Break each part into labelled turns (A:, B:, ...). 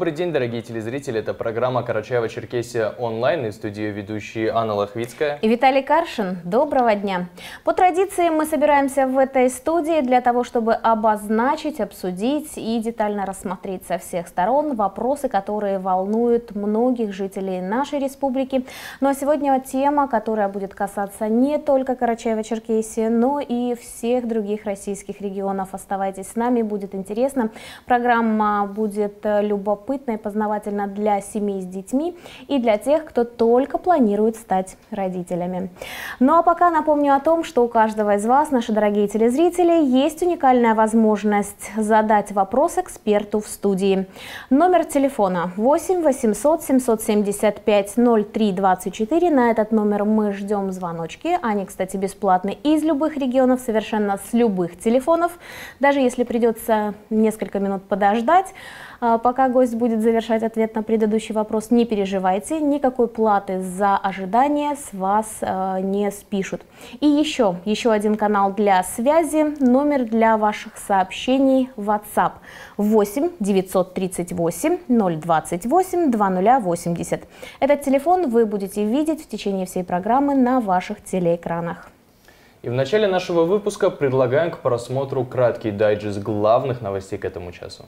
A: Добрый день, дорогие телезрители. Это программа «Карачаево-Черкесия онлайн» и в студии ведущие Анна Лохвицкая
B: и Виталий Каршин. Доброго дня. По традиции мы собираемся в этой студии для того, чтобы обозначить, обсудить и детально рассмотреть со всех сторон вопросы, которые волнуют многих жителей нашей республики. А сегодня тема, которая будет касаться не только Карачаева-Черкесии, но и всех других российских регионов. Оставайтесь с нами, будет интересно. Программа будет любопытна любопытно и познавательно для семей с детьми и для тех, кто только планирует стать родителями. Ну а пока напомню о том, что у каждого из вас, наши дорогие телезрители, есть уникальная возможность задать вопрос эксперту в студии. Номер телефона 8 800 775 03 24. На этот номер мы ждем звоночки. Они, кстати, бесплатны из любых регионов, совершенно с любых телефонов. Даже если придется несколько минут подождать, пока гость будет завершать ответ на предыдущий вопрос, не переживайте, никакой платы за ожидание с вас а, не спишут. И еще, еще один канал для связи, номер для ваших сообщений WhatsApp 8 938 028 2080. Этот телефон вы будете видеть в течение всей программы на ваших телеэкранах.
A: И в начале нашего выпуска предлагаем к просмотру краткий дайджест главных новостей к этому часу.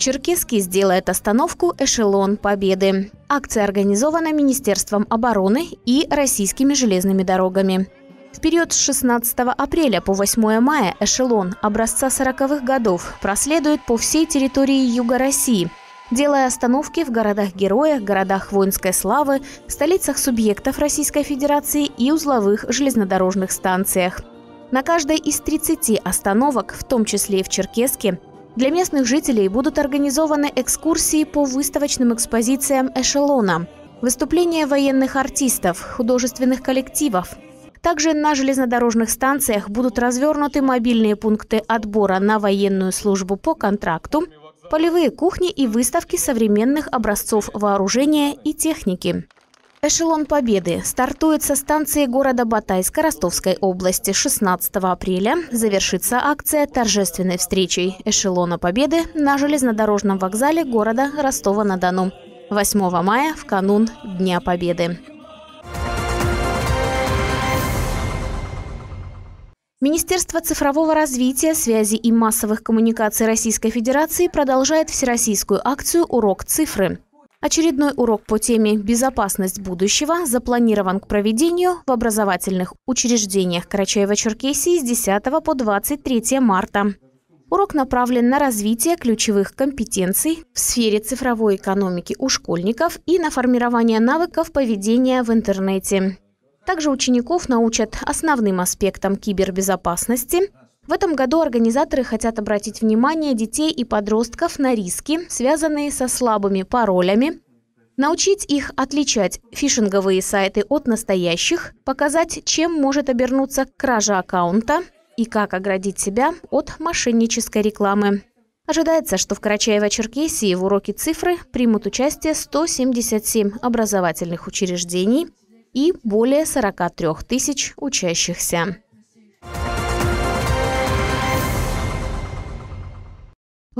B: Черкесский сделает остановку «Эшелон Победы». Акция организована Министерством обороны и российскими железными дорогами. В период с 16 апреля по 8 мая эшелон образца 40-х годов проследует по всей территории Юга России, делая остановки в городах-героях, городах воинской славы, столицах субъектов Российской Федерации и узловых железнодорожных станциях. На каждой из 30 остановок, в том числе и в Черкеске, для местных жителей будут организованы экскурсии по выставочным экспозициям «Эшелона», выступления военных артистов, художественных коллективов. Также на железнодорожных станциях будут развернуты мобильные пункты отбора на военную службу по контракту, полевые кухни и выставки современных образцов вооружения и техники. Эшелон Победы стартует со станции города Батайска Ростовской области 16 апреля. Завершится акция торжественной встречей Эшелона Победы на железнодорожном вокзале города Ростова-на-Дону 8 мая в канун Дня Победы. Министерство цифрового развития, связи и массовых коммуникаций Российской Федерации продолжает всероссийскую акцию «Урок цифры». Очередной урок по теме «Безопасность будущего» запланирован к проведению в образовательных учреждениях Карачаева-Черкесии с 10 по 23 марта. Урок направлен на развитие ключевых компетенций в сфере цифровой экономики у школьников и на формирование навыков поведения в интернете. Также учеников научат основным аспектам кибербезопасности, в этом году организаторы хотят обратить внимание детей и подростков на риски, связанные со слабыми паролями, научить их отличать фишинговые сайты от настоящих, показать, чем может обернуться кража аккаунта и как оградить себя от мошеннической рекламы. Ожидается, что в Карачаево-Черкесии в уроке цифры примут участие 177 образовательных учреждений и более 43 тысяч учащихся.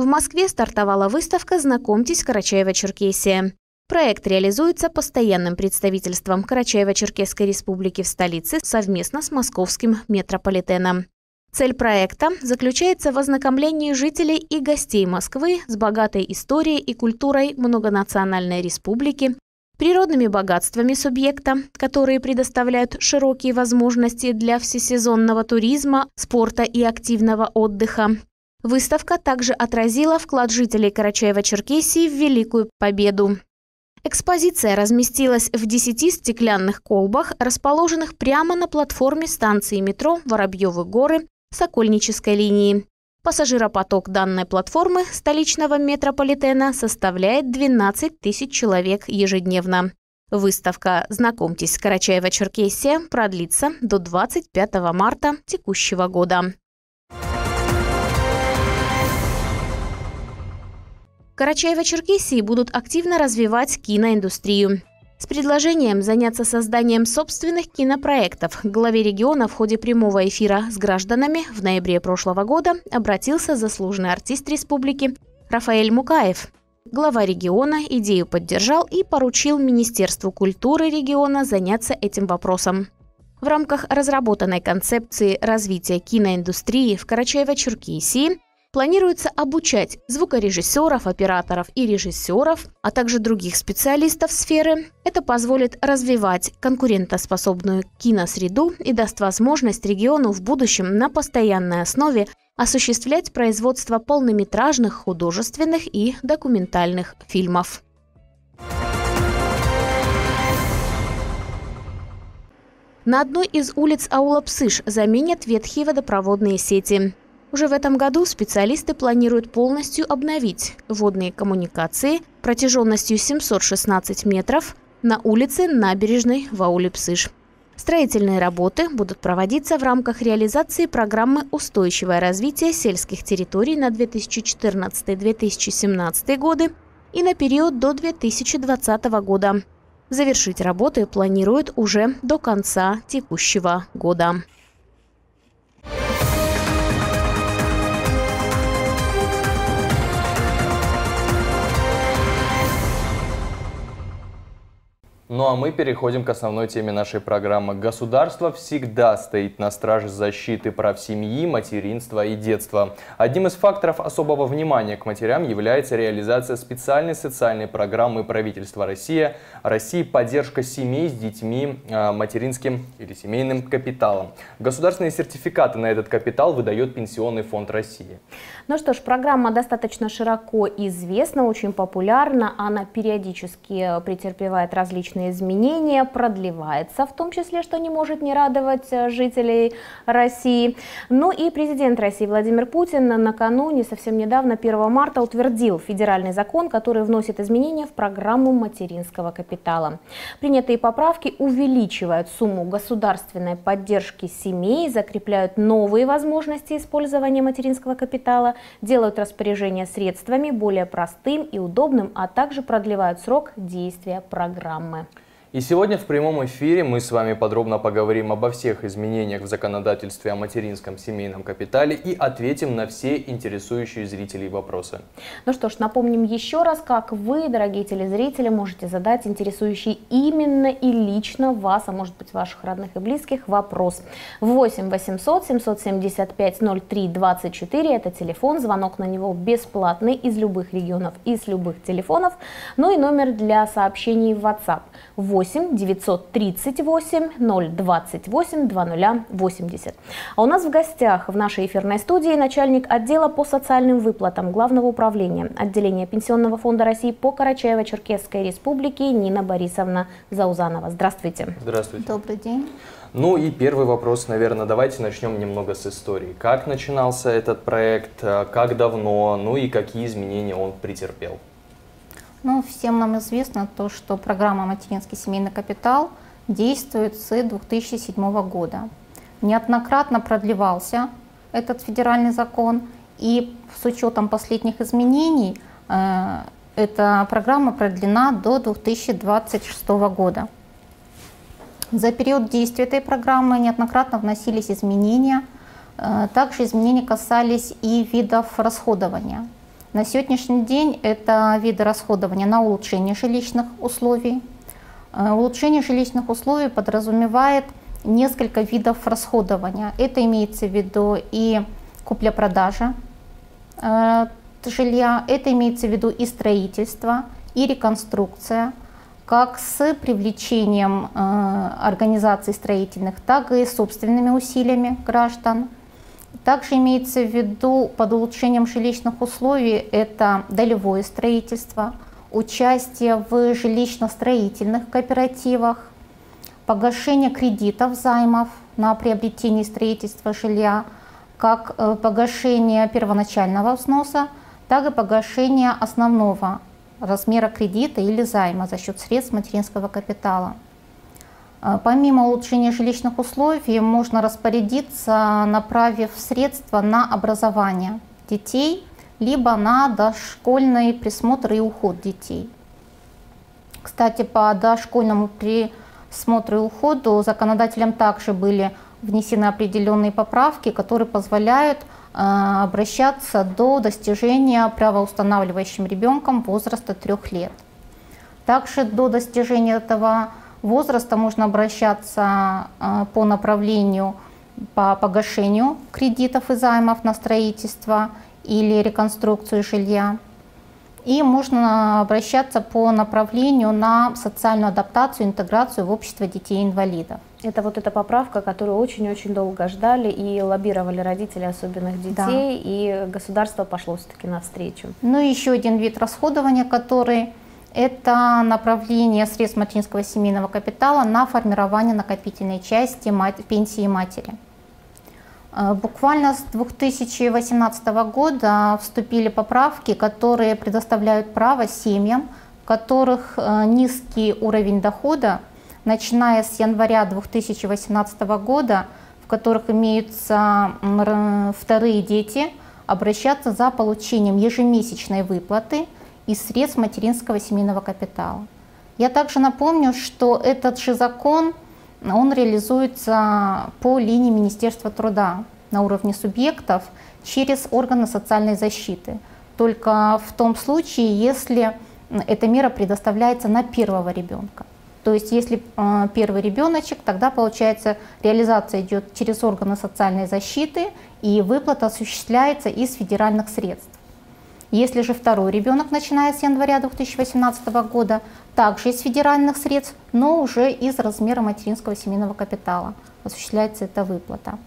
B: В Москве стартовала выставка «Знакомьтесь, Карачаево-Черкесия». Проект реализуется постоянным представительством Карачаево-Черкесской республики в столице совместно с московским метрополитеном. Цель проекта заключается в ознакомлении жителей и гостей Москвы с богатой историей и культурой многонациональной республики, природными богатствами субъекта, которые предоставляют широкие возможности для всесезонного туризма, спорта и активного отдыха, Выставка также отразила вклад жителей Карачаева-Черкесии в Великую Победу. Экспозиция разместилась в 10 стеклянных колбах, расположенных прямо на платформе станции метро Воробьевы горы Сокольнической линии. Пассажиропоток данной платформы столичного метрополитена составляет 12 тысяч человек ежедневно. Выставка «Знакомьтесь, Карачаева-Черкесия» продлится до 25 марта текущего года. Карачаево-Черкесии будут активно развивать киноиндустрию. С предложением заняться созданием собственных кинопроектов главе региона в ходе прямого эфира с гражданами в ноябре прошлого года обратился заслуженный артист республики Рафаэль Мукаев. Глава региона идею поддержал и поручил Министерству культуры региона заняться этим вопросом. В рамках разработанной концепции развития киноиндустрии в Карачаево-Черкесии планируется обучать звукорежиссеров, операторов и режиссеров, а также других специалистов сферы. Это позволит развивать конкурентоспособную киносреду и даст возможность региону в будущем на постоянной основе осуществлять производство полнометражных, художественных и документальных фильмов. На одной из улиц аула Псыш заменят ветхие водопроводные сети. Уже в этом году специалисты планируют полностью обновить водные коммуникации протяженностью 716 метров на улице Набережной в ауле. Строительные работы будут проводиться в рамках реализации программы «Устойчивое развитие сельских территорий» на 2014-2017 годы и на период до 2020 года. Завершить работы планируют уже до конца текущего года.
A: Ну а мы переходим к основной теме нашей программы. Государство всегда стоит на страже защиты прав семьи, материнства и детства. Одним из факторов особого внимания к матерям является реализация специальной социальной программы правительства России России «Поддержка семей с детьми а, материнским или семейным капиталом». Государственные сертификаты на этот капитал выдает Пенсионный фонд России.
B: Ну что ж, программа достаточно широко известна, очень популярна. Она периодически претерпевает различные изменения, продлевается, в том числе, что не может не радовать э, жителей России. Ну и президент России Владимир Путин накануне, совсем недавно, 1 марта, утвердил федеральный закон, который вносит изменения в программу материнского капитала. Принятые поправки увеличивают сумму государственной поддержки семей, закрепляют новые возможности использования материнского капитала, делают распоряжение средствами более простым и удобным, а также продлевают срок действия программы.
A: И сегодня в прямом эфире мы с вами подробно поговорим обо всех изменениях в законодательстве о материнском семейном капитале и ответим на все интересующие зрителей вопросы.
B: Ну что ж, напомним еще раз, как вы, дорогие телезрители, можете задать интересующий именно и лично вас, а может быть ваших родных и близких, вопрос. 8 800 775 03 24 это телефон, звонок на него бесплатный из любых регионов, из любых телефонов, ну и номер для сообщений в WhatsApp 8 938 028 2080. А у нас в гостях в нашей эфирной студии начальник отдела по социальным выплатам Главного управления отделения Пенсионного фонда России по Карачаево-Черкесской республике Нина Борисовна Заузанова. Здравствуйте.
A: Здравствуйте.
C: Добрый день.
A: Ну и первый вопрос, наверное, давайте начнем немного с истории. Как начинался этот проект, как давно, ну и какие изменения он претерпел?
C: Ну, всем нам известно то, что программа «Материнский семейный капитал» действует с 2007 года. Неоднократно продлевался этот федеральный закон, и с учетом последних изменений э, эта программа продлена до 2026 года. За период действия этой программы неоднократно вносились изменения. Э, также изменения касались и видов расходования – на сегодняшний день это виды расходования на улучшение жилищных условий. Э, улучшение жилищных условий подразумевает несколько видов расходования. Это имеется в виду и купля-продажа э, жилья, это имеется в виду и строительство, и реконструкция, как с привлечением э, организаций строительных, так и собственными усилиями граждан – также имеется в виду под улучшением жилищных условий это долевое строительство, участие в жилищно-строительных кооперативах, погашение кредитов, займов на приобретение и строительство жилья, как э, погашение первоначального взноса, так и погашение основного размера кредита или займа за счет средств материнского капитала. А, помимо улучшения жилищных условий, можно распорядиться, направив средства на образование детей, либо на дошкольный присмотр и уход детей. Кстати, по дошкольному присмотру и уходу законодателям также были внесены определенные поправки, которые позволяют э, обращаться до достижения правоустанавливающим ребенком возраста трех лет. Также до достижения этого возраста можно обращаться э, по направлению по погашению кредитов и займов на строительство или реконструкцию жилья. И можно обращаться по направлению на социальную адаптацию, интеграцию в общество детей-инвалидов.
B: Это вот эта поправка, которую очень-очень долго ждали и лоббировали родители особенных детей, да. и государство пошло все-таки навстречу.
C: Ну и еще один вид расходования, который это направление средств материнского семейного капитала на формирование накопительной части пенсии матери. Э, буквально с 2018 года вступили поправки, которые предоставляют право семьям, у которых э, низкий уровень дохода, начиная с января 2018 года, в которых имеются вторые дети, обращаться за получением ежемесячной выплаты из средств материнского семейного капитала. Я также напомню, что этот же закон – он реализуется по линии Министерства труда на уровне субъектов через органы социальной защиты. Только в том случае, если эта мера предоставляется на первого ребенка. То есть если э, первый ребеночек, тогда получается реализация идет через органы социальной защиты и выплата осуществляется из федеральных средств. Если же второй ребенок, начиная с января 2018 года, также из федеральных средств, но уже из размера материнского семейного капитала осуществляется эта выплата.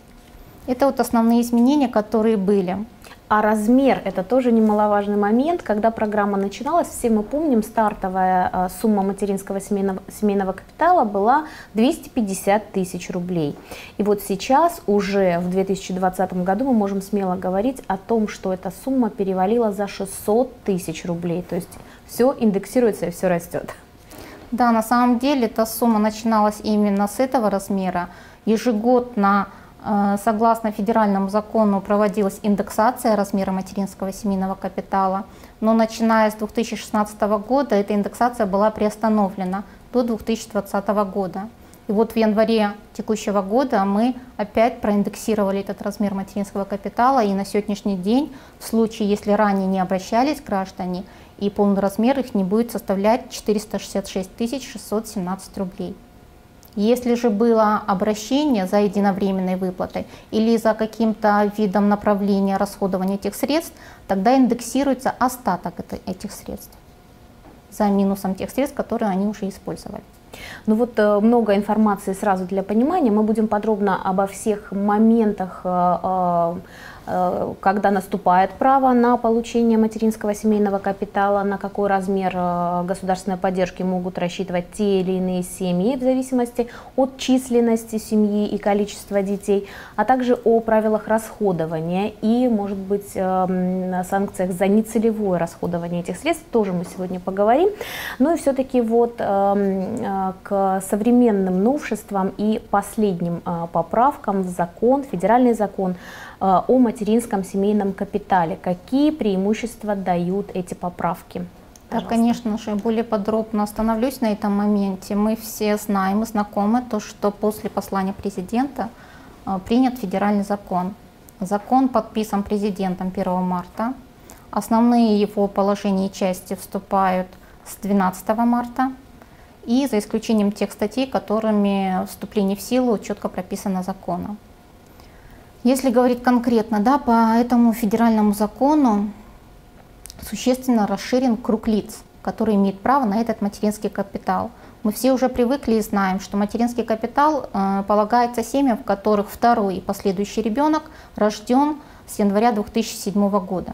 C: Это вот основные изменения, которые были.
B: А размер – это тоже немаловажный момент. Когда программа начиналась, все мы помним, стартовая а, сумма материнского семейного, семейного капитала была 250 тысяч рублей. И вот сейчас, уже в 2020 году, мы можем смело говорить о том, что эта сумма перевалила за 600 тысяч рублей. То есть все индексируется и все растет.
C: Да, на самом деле эта сумма начиналась именно с этого размера. Ежегодно согласно федеральному закону проводилась индексация размера материнского семейного капитала, но начиная с 2016 года эта индексация была приостановлена до 2020 года. И вот в январе текущего года мы опять проиндексировали этот размер материнского капитала, и на сегодняшний день, в случае, если ранее не обращались граждане, и полный размер их не будет составлять 466 617 рублей. Если же было обращение за единовременной выплатой или за каким-то видом направления расходования этих средств, тогда индексируется остаток этих средств за минусом тех средств, которые они уже использовали.
B: Ну вот э, много информации сразу для понимания. Мы будем подробно обо всех моментах э, э, когда наступает право на получение материнского семейного капитала, на какой размер э, государственной поддержки могут рассчитывать те или иные семьи в зависимости от численности семьи и количества детей, а также о правилах расходования и, может быть, эм, санкциях за нецелевое расходование этих средств, тоже мы сегодня поговорим. Ну и все-таки вот э, к современным новшествам и последним поправкам в закон, федеральный закон Э, о материнском семейном капитале. Какие преимущества дают эти поправки?
C: Да, конечно же, более подробно остановлюсь на этом моменте. Мы все знаем и знакомы то, что после послания президента э, принят федеральный закон. Закон подписан президентом 1 марта. Основные его положения и части вступают с 12 марта. И за исключением тех статей, которыми вступление в силу четко прописано законом. Если говорить конкретно, да, по этому федеральному закону существенно расширен круг лиц, которые имеют право на этот материнский капитал. Мы все уже привыкли и знаем, что материнский капитал э, полагается семьям, в которых второй и последующий ребенок рожден с января 2007 года.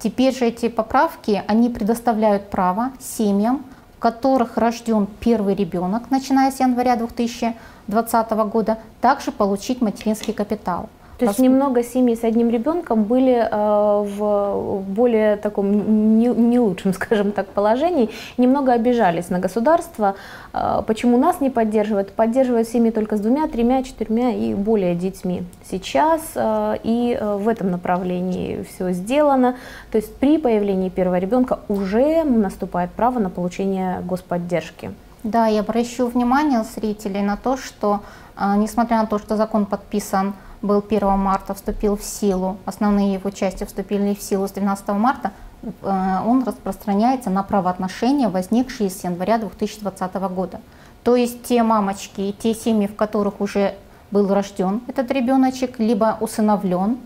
C: Теперь же эти поправки, они предоставляют право семьям, в которых рожден первый ребенок, начиная с января 2020 года, также получить материнский капитал.
B: То есть немного семьи с одним ребенком были э, в более таком не, не лучшем, скажем так, положении, немного обижались на государство. Э, почему нас не поддерживают? Поддерживают семьи только с двумя, тремя, четырьмя и более детьми. Сейчас э, и в этом направлении все сделано. То есть при появлении первого ребенка уже наступает право на получение господдержки.
C: Да, я обращу внимание зрителей на то, что несмотря на то, что закон подписан был 1 марта, вступил в силу, основные его части вступили в силу с 12 марта, э, он распространяется на правоотношения, возникшие с января 2020 года. То есть те мамочки и те семьи, в которых уже был рожден этот ребеночек, либо усыновлен,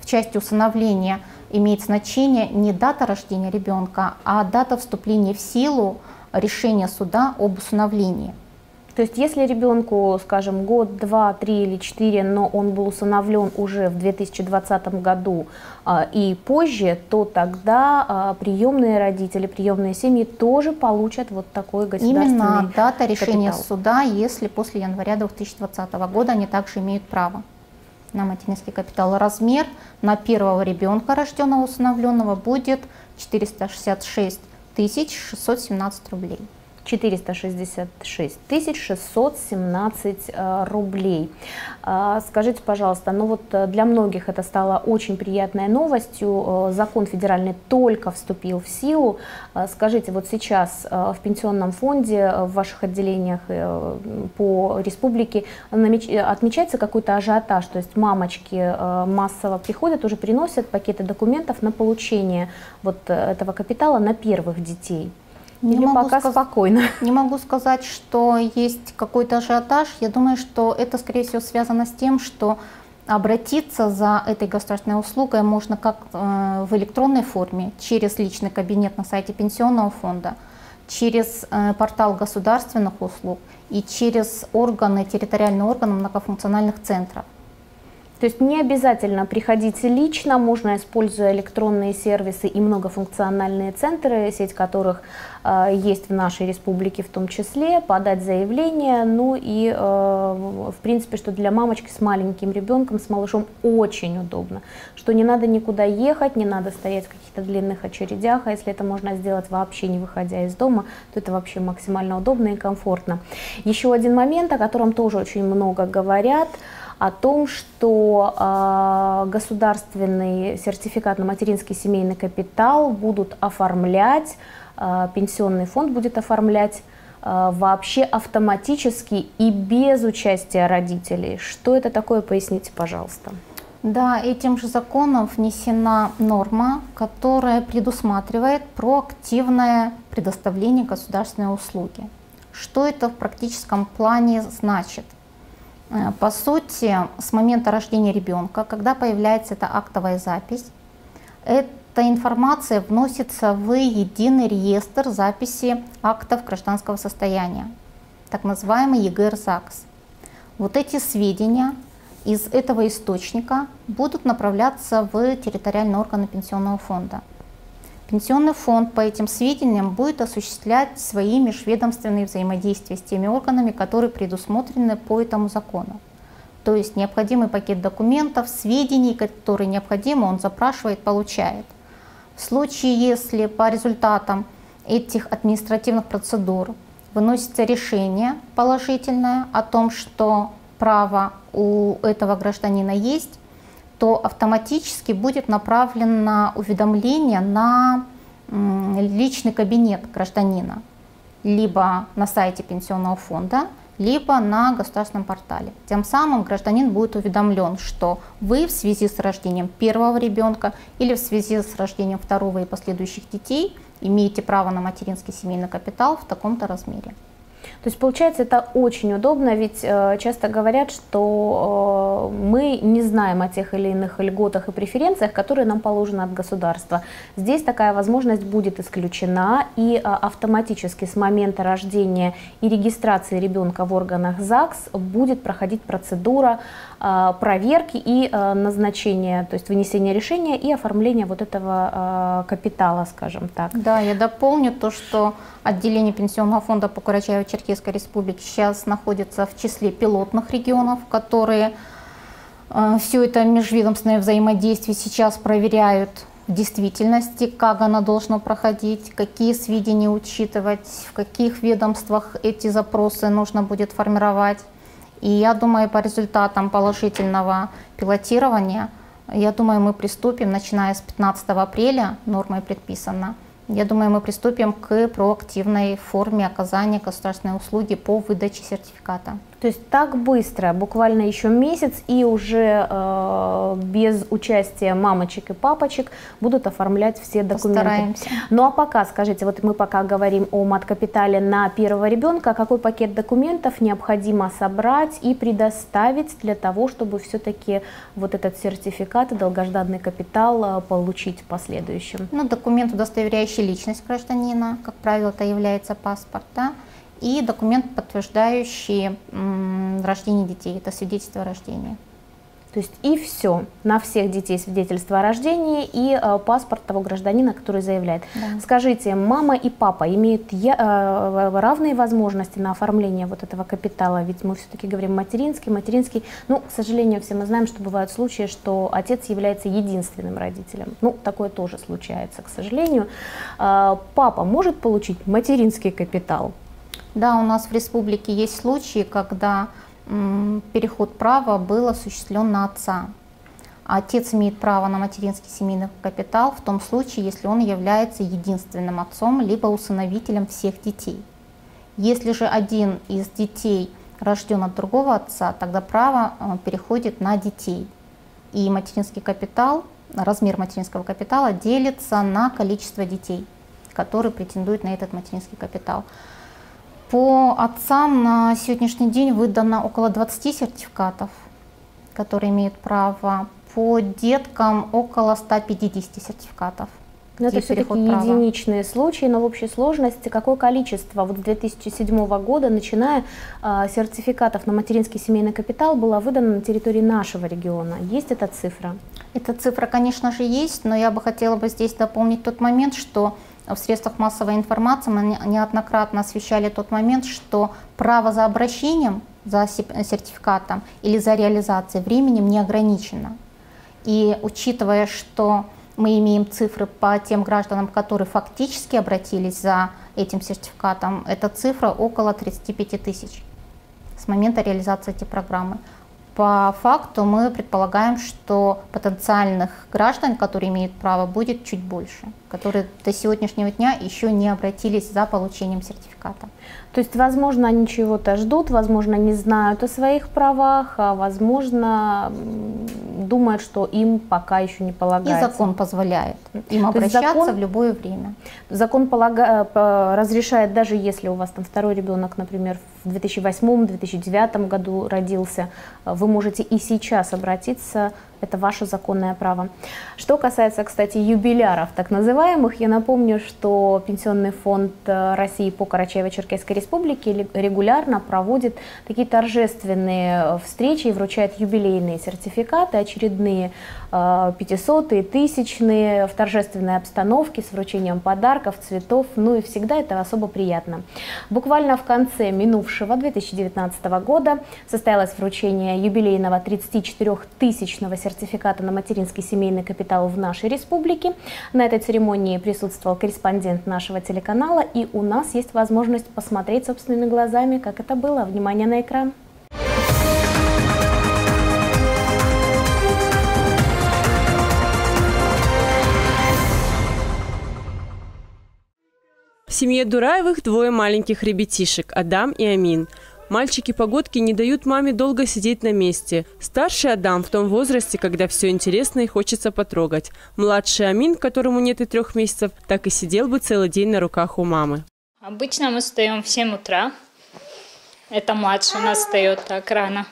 C: в части усыновления имеет значение не дата рождения ребенка, а дата вступления в силу решения суда об усыновлении.
B: То есть если ребенку, скажем, год, два, три или четыре, но он был усыновлен уже в 2020 году а, и позже, то тогда а, приемные родители, приемные семьи тоже получат вот такой государственный
C: Именно дата решения
B: капитал.
C: суда, если после января 2020 года они также имеют право на материнский капитал. Размер на первого ребенка, рожденного усыновленного, будет 466 617 рублей.
B: 466 617 э, рублей. А, скажите, пожалуйста, ну вот э, для многих это стало очень приятной новостью. Э, закон федеральный только вступил в силу. Скажите, вот сейчас в пенсионном фонде, в ваших отделениях по республике отмечается какой-то ажиотаж, то есть мамочки массово приходят, уже приносят пакеты документов на получение вот этого капитала на первых детей?
C: Не
B: Или
C: могу
B: пока
C: сказ-
B: спокойно?
C: Не могу сказать, что есть какой-то ажиотаж. Я думаю, что это, скорее всего, связано с тем, что обратиться за этой государственной услугой можно как э, в электронной форме, через личный кабинет на сайте Пенсионного фонда, через э, портал государственных услуг и через органы, территориальные органы многофункциональных центров.
B: То есть не обязательно приходить лично, можно, используя электронные сервисы и многофункциональные центры, сеть которых э, есть в нашей республике в том числе, подать заявление. Ну и, э, в принципе, что для мамочки с маленьким ребенком, с малышом очень удобно, что не надо никуда ехать, не надо стоять в каких-то длинных очередях, а если это можно сделать вообще не выходя из дома, то это вообще максимально удобно и комфортно. Еще один момент, о котором тоже очень много говорят – о том, что э, государственный сертификат на материнский семейный капитал будут оформлять, э, пенсионный фонд будет оформлять э, вообще автоматически и без участия родителей. Что это такое, поясните, пожалуйста.
C: Да, этим же законом внесена норма, которая предусматривает проактивное предоставление государственной услуги. Что это в практическом плане значит? Э, по сути, с момента рождения ребенка, когда появляется эта актовая запись, эта информация вносится в единый реестр записи актов гражданского состояния, так называемый ЕГР-ЗАГС. Вот эти сведения из этого источника будут направляться в территориальные органы пенсионного фонда. Пенсионный фонд по этим сведениям будет осуществлять свои межведомственные взаимодействия с теми органами, которые предусмотрены по этому закону. То есть необходимый пакет документов, сведений, которые необходимы, он запрашивает, получает. В случае, если по результатам этих административных процедур выносится решение положительное о том, что право у этого гражданина есть, то автоматически будет направлено уведомление на личный кабинет гражданина, либо на сайте пенсионного фонда, либо на государственном портале. Тем самым гражданин будет уведомлен, что вы в связи с рождением первого ребенка или в связи с рождением второго и последующих детей имеете право на материнский семейный капитал в таком-то размере.
B: То есть получается это очень удобно, ведь э, часто говорят, что э, мы не знаем о тех или иных льготах и преференциях, которые нам положены от государства. Здесь такая возможность будет исключена и э, автоматически с момента рождения и регистрации ребенка в органах ЗАГС будет проходить процедура э, проверки и э, назначения, то есть вынесения решения и оформления вот этого э, капитала, скажем так.
C: Да, я дополню то, что отделение Пенсионного фонда по Карачаево-Черкесской республике сейчас находится в числе пилотных регионов, которые Э, Все это межведомственное взаимодействие сейчас проверяют в действительности, как оно должно проходить, какие сведения учитывать, в каких ведомствах эти запросы нужно будет формировать. И я думаю, по результатам положительного пилотирования, я думаю, мы приступим, начиная с 15 апреля, нормой предписано, я думаю, мы приступим к проактивной форме оказания государственной услуги по выдаче сертификата.
B: То есть так быстро, буквально еще месяц, и уже э, без участия мамочек и папочек будут оформлять все документы.
C: Постараемся.
B: Ну а пока, скажите, вот мы пока говорим о мат-капитале на первого ребенка, какой пакет документов необходимо собрать и предоставить для того, чтобы все-таки вот этот сертификат и долгожданный капитал э, получить в последующем?
C: Ну, документ, удостоверяющий личность гражданина, как правило, это является паспорт, да, и документ, подтверждающий рождение детей, это свидетельство о рождении.
B: То есть и все, на всех детей свидетельство о рождении и э, паспорт того гражданина, который заявляет.
C: Да.
B: Скажите, мама и папа имеют я- э, равные возможности на оформление вот этого капитала? Ведь мы все-таки говорим материнский, материнский. Ну, к сожалению, все мы знаем, что бывают случаи, что отец является единственным родителем. Ну, такое тоже случается, к сожалению. Э, папа может получить материнский капитал?
C: Да, у нас в республике есть случаи, когда переход права был осуществлен на отца. Отец имеет право на материнский семейный капитал в том случае, если он является единственным отцом либо усыновителем всех детей. Если же один из детей рожден от другого отца, тогда право э, переходит на детей. И материнский капитал, размер материнского капитала делится на количество детей, которые претендуют на этот материнский капитал. По отцам на сегодняшний день выдано около 20 сертификатов, которые имеют право. По деткам около 150 сертификатов.
B: Но это
C: где
B: все-таки единичные случаи, но в общей сложности какое количество вот с 2007 года, начиная а, сертификатов на материнский семейный капитал, было выдано на территории нашего региона? Есть эта цифра?
C: Эта цифра, конечно же, есть, но я бы хотела бы здесь дополнить тот момент, что в средствах массовой информации мы не- неоднократно освещали тот момент, что право за обращением за се- сертификатом или за реализацией временем не ограничено. И учитывая, что мы имеем цифры по тем гражданам, которые фактически обратились за этим сертификатом, эта цифра около 35 тысяч с момента реализации этой программы. По факту мы предполагаем, что потенциальных граждан, которые имеют право, будет чуть больше, которые до сегодняшнего дня еще не обратились за получением сертификата.
B: То есть, возможно, они чего-то ждут, возможно, не знают о своих правах, а возможно, думают, что им пока еще не
C: И
B: полагается.
C: закон позволяет им
B: То
C: обращаться
B: закон-
C: в любое время.
B: Закон полага- по- разрешает, даже если у вас там второй ребенок, например, в 2008-2009 году родился, э, вы можете и сейчас обратиться, это ваше законное право. Что касается, кстати, юбиляров так называемых, я напомню, что Пенсионный фонд э, России по Карачаево-Черкесской Республике ли- регулярно проводит такие торжественные э, встречи и вручает юбилейные сертификаты, очередные э, 500 тысячные в торжественной обстановке с вручением подарков, цветов, ну и всегда это особо приятно. Буквально в конце минувшего 2019 года состоялось вручение юбилейного 34-тысячного сертификата на материнский семейный капитал в нашей республике. На этой церемонии присутствовал корреспондент нашего телеканала, и у нас есть возможность посмотреть собственными глазами, как это было. Внимание на экран.
D: В семье Дураевых двое маленьких ребятишек – Адам и Амин. Мальчики-погодки не дают маме долго сидеть на месте. Старший Адам в том возрасте, когда все интересно и хочется потрогать. Младший Амин, которому нет и трех месяцев, так и сидел бы целый день на руках у мамы.
E: Обычно мы встаем в 7 утра. Это младший у нас встает так рано.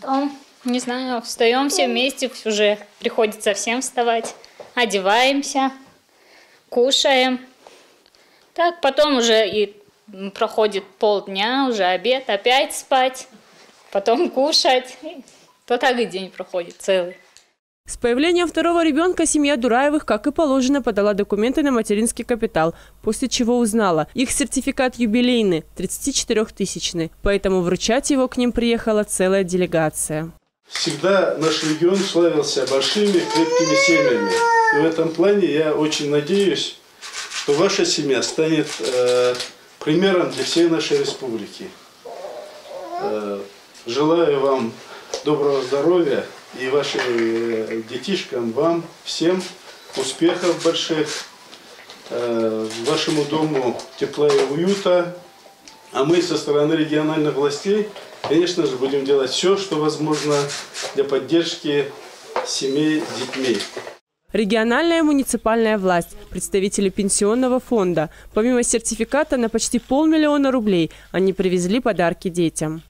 E: Потом, не знаю, встаем все вместе, уже приходится всем вставать. Одеваемся, кушаем. Так, потом уже и проходит полдня, уже обед, опять спать, потом кушать. И То так и день проходит целый.
D: С появлением второго ребенка семья Дураевых, как и положено, подала документы на материнский капитал, после чего узнала, их сертификат юбилейный, 34-тысячный, поэтому вручать его к ним приехала целая делегация.
F: Всегда наш регион славился большими крепкими семьями. И в этом плане я очень надеюсь, что ваша семья станет э, примером для всей нашей республики. Э, желаю вам доброго здоровья и вашим э, детишкам, вам всем успехов больших, э, вашему дому тепла и уюта. А мы со стороны региональных властей, конечно же, будем делать все, что возможно для поддержки семей с детьми.
D: Региональная муниципальная власть, представители пенсионного фонда. Помимо сертификата на почти полмиллиона рублей, они привезли подарки детям.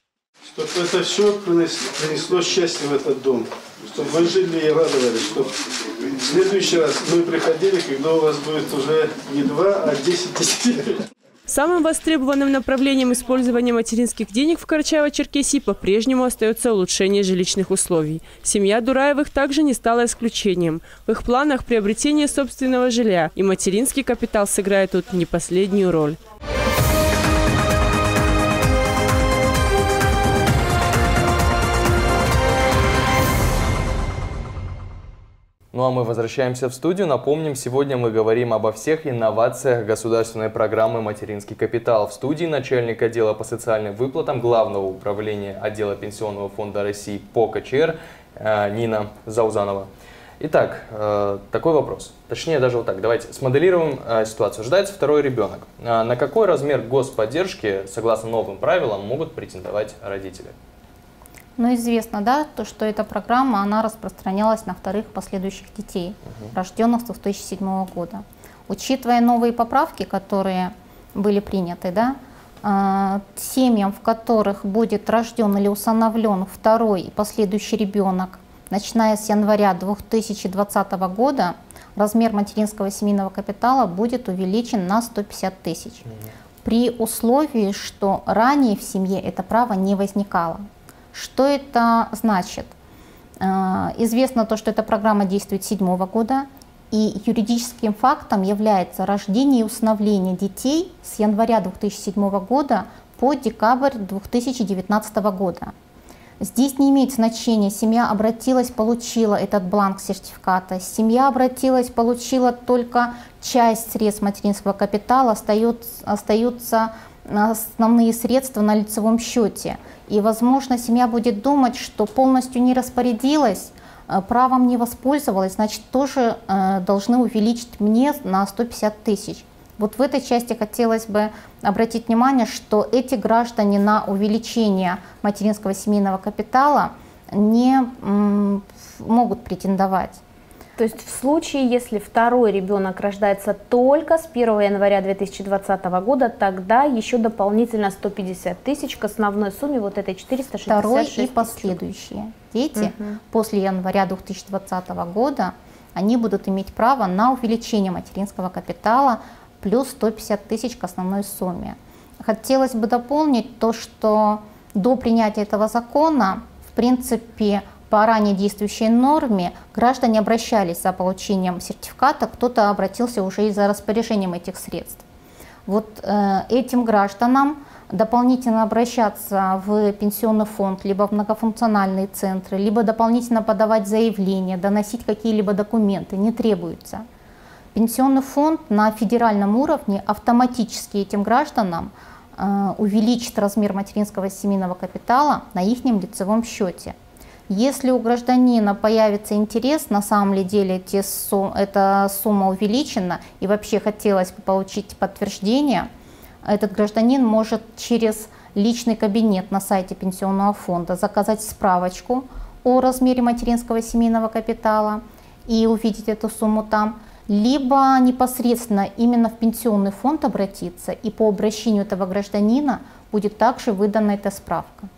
F: Чтобы это все принесло, принесло счастье в этот дом. Чтобы вы жили и радовались. Чтобы в следующий раз мы приходили, когда у вас будет уже не два, а десять детей.
D: Самым востребованным направлением использования материнских денег в Карачаево-Черкесии по-прежнему остается улучшение жилищных условий. Семья Дураевых также не стала исключением. В их планах приобретение собственного жилья, и материнский капитал сыграет тут не последнюю роль.
A: Ну а мы возвращаемся в студию. Напомним, сегодня мы говорим обо всех инновациях государственной программы «Материнский капитал». В студии начальник отдела по социальным выплатам Главного управления отдела Пенсионного фонда России по КЧР э, Нина Заузанова. Итак, э, такой вопрос. Точнее, даже вот так. Давайте смоделируем э, ситуацию. Ждается второй ребенок. На какой размер господдержки, согласно новым правилам, могут претендовать родители?
C: Но известно, да, то, что эта программа, она распространялась на вторых последующих детей, угу. рожденных с 2007 года. Учитывая новые поправки, которые были приняты, да, э, семьям, в которых будет рожден или усыновлен второй и последующий ребенок, начиная с января 2020 года, размер материнского семейного капитала будет увеличен на 150 тысяч. Угу. При условии, что ранее в семье это право не возникало. Что это значит? Э, известно то, что эта программа действует с седьмого года, и юридическим фактом является рождение и усыновление детей с января 2007 года по декабрь 2019 года. Здесь не имеет значения, семья обратилась, получила этот бланк сертификата, семья обратилась, получила только часть средств материнского капитала, остаются, остаются основные средства на лицевом счете. И, возможно, семья будет думать, что полностью не распорядилась, э, правом не воспользовалась, значит, тоже э, должны увеличить мне на 150 тысяч. Вот в этой части хотелось бы обратить внимание, что эти граждане на увеличение материнского семейного капитала не могут претендовать.
B: То есть в случае, если второй ребенок рождается только с 1 января 2020 года, тогда еще дополнительно 150 тысяч к основной сумме вот этой 466
C: Второй и последующие дети угу. после января 2020 года, они будут иметь право на увеличение материнского капитала плюс 150 тысяч к основной сумме. Хотелось бы дополнить то, что до принятия этого закона, в принципе, по ранее действующей норме граждане обращались за получением сертификата, кто-то обратился уже и за распоряжением этих средств. Вот э, этим гражданам дополнительно обращаться в пенсионный фонд, либо в многофункциональные центры, либо дополнительно подавать заявление, доносить какие-либо документы не требуется. Пенсионный фонд на федеральном уровне автоматически этим гражданам э, увеличит размер материнского семейного капитала на их лицевом счете – если у гражданина появится интерес, на самом ли деле эти сум, эта сумма увеличена и вообще хотелось бы получить подтверждение, этот гражданин может через личный кабинет на сайте пенсионного фонда заказать справочку о размере материнского семейного капитала и увидеть эту сумму там, либо непосредственно именно в пенсионный фонд обратиться, и по обращению этого гражданина будет также выдана эта справка.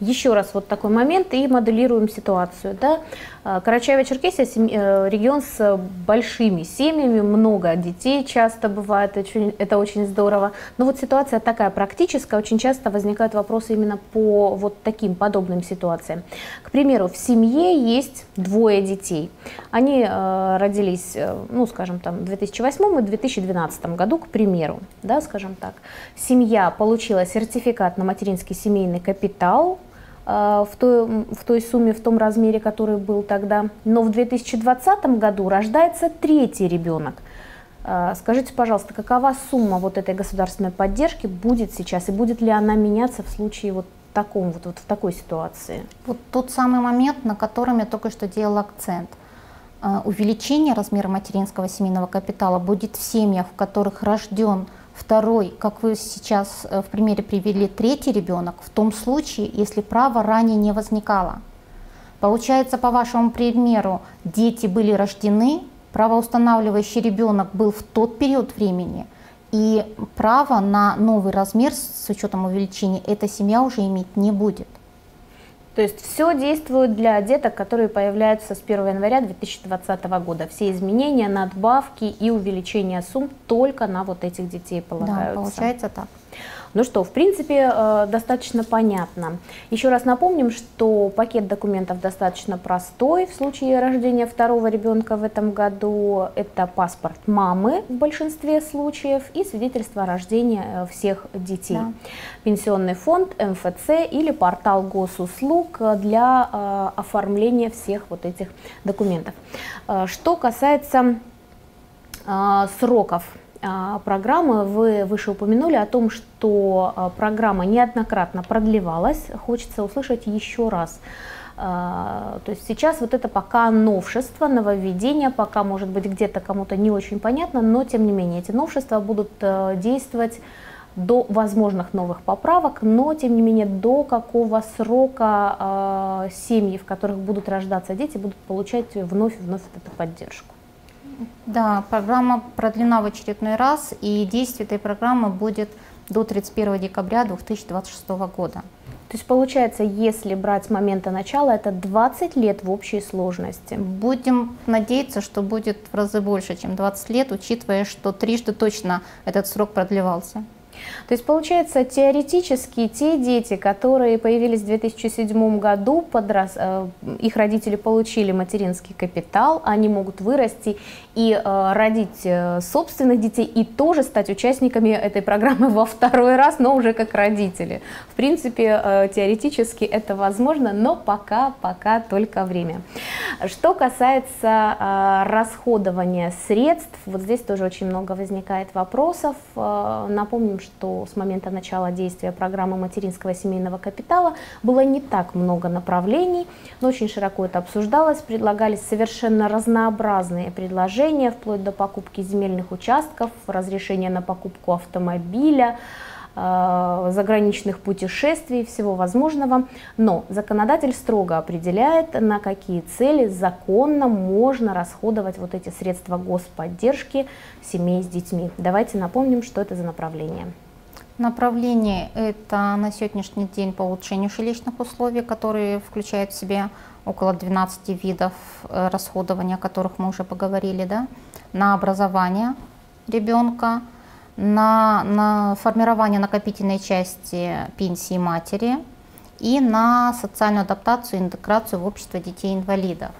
B: Еще раз вот такой момент и моделируем ситуацию. Да? А, Карачаево-Черкесия э, регион с большими семьями, много детей часто бывает, это очень здорово. Но вот ситуация такая практическая, очень часто возникают вопросы именно по вот таким подобным ситуациям. К примеру, в семье есть двое детей. Они э, родились, э, ну скажем там, в 2008 и 2012 году, к примеру, да, скажем так. Семья получила сертификат на материнский семейный капитал, в той, в той сумме, в том размере, который был тогда. Но в 2020 году рождается третий ребенок. Скажите, пожалуйста, какова сумма вот этой государственной поддержки будет сейчас и будет ли она меняться в случае вот таком, вот, вот в такой ситуации?
C: Вот тот самый момент, на котором я только что делала акцент. Увеличение размера материнского семейного капитала будет в семьях, в которых рожден Второй, как вы сейчас э, в примере привели, третий ребенок, в том случае, если право ранее не возникало. Получается, по вашему примеру, дети были рождены, правоустанавливающий ребенок был в тот период времени, и право на новый размер с учетом увеличения эта семья уже иметь не будет.
B: То есть все действует для деток, которые появляются с 1 января 2020 года. Все изменения, надбавки и увеличение сумм только на вот этих детей полагаются.
C: Да, получается так.
B: Ну что, в принципе, э, достаточно понятно. Еще раз напомним, что пакет документов достаточно простой. В случае рождения второго ребенка в этом году это паспорт мамы в большинстве случаев и свидетельство о рождении э, всех детей. Да. Пенсионный фонд, МФЦ или портал госуслуг для э, оформления всех вот этих документов. Что касается сроков программы. Вы выше упомянули о том, что а, программа неоднократно продлевалась. Хочется услышать еще раз. А, то есть сейчас вот это пока новшество, нововведение, пока может быть где-то кому-то не очень понятно, но тем не менее эти новшества будут действовать до возможных новых поправок, но тем не менее до какого срока семьи, в которых будут рождаться дети, будут получать вновь и вновь эту поддержку.
C: Да, программа продлена в очередной раз, и действие этой программы будет до 31 декабря 2026 года.
B: То есть получается, если брать с момента начала, это 20 лет в общей сложности.
C: Будем надеяться, что будет в разы больше, чем 20 лет, учитывая, что трижды точно этот срок продлевался.
B: То есть получается, теоретически те дети, которые появились в 2007 году, подрос... Э, их родители получили материнский капитал, они могут вырасти и э, родить э, собственных детей и тоже стать участниками этой программы во второй раз, но уже как родители. В принципе, теоретически это возможно, но пока, пока только время. Что касается расходования средств, вот здесь тоже очень много возникает вопросов. Напомним, что с момента начала действия программы материнского семейного капитала было не так много направлений, но очень широко это обсуждалось, предлагались совершенно разнообразные предложения, вплоть до покупки земельных участков, разрешения на покупку автомобиля, заграничных путешествий, всего возможного. Но законодатель строго определяет, на какие цели законно можно расходовать вот эти средства господдержки семей с детьми. Давайте напомним, что это за направление.
C: Направление – это на сегодняшний день по улучшению жилищных условий, которые включают в себя около 12 видов э, расходования, о которых мы уже поговорили, да? на образование ребенка, на, на формирование накопительной части пенсии матери и на социальную адаптацию и интеграцию в общество детей-инвалидов.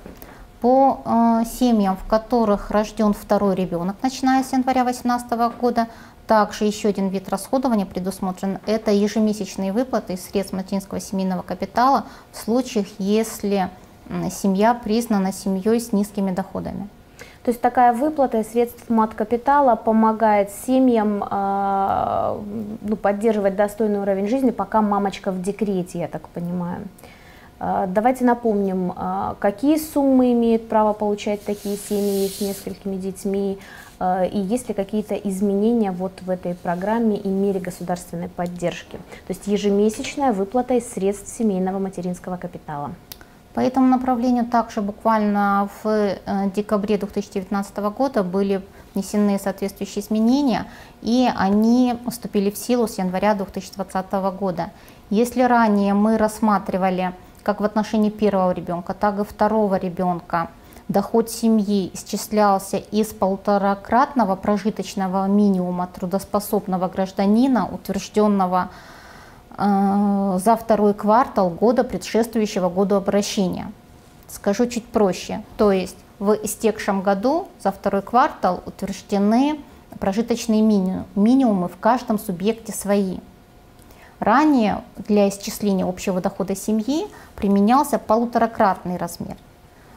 C: По э, семьям, в которых рожден второй ребенок, начиная с января 2018 года, также еще один вид расходования предусмотрен – это ежемесячные выплаты из средств материнского семейного капитала в случаях, если семья признана семьей с низкими доходами.
B: То есть такая выплата средств мат-капитала помогает семьям э, ну, поддерживать достойный уровень жизни, пока мамочка в декрете, я так понимаю. Э, давайте напомним, э, какие суммы имеют право получать такие семьи с несколькими детьми, и есть ли какие-то изменения вот в этой программе и мере государственной поддержки. То есть ежемесячная выплата из средств семейного материнского капитала.
C: По этому направлению также буквально в э, декабре 2019 года были внесены соответствующие изменения, и они вступили в силу с января 2020 года. Если ранее мы рассматривали как в отношении первого ребенка, так и второго ребенка доход семьи исчислялся из полуторакратного прожиточного минимума трудоспособного гражданина, утвержденного за второй квартал года, предшествующего году обращения. Скажу чуть проще, то есть в истекшем году за второй квартал утверждены прожиточные минимумы в каждом субъекте свои. Ранее для исчисления общего дохода семьи применялся полуторакратный размер.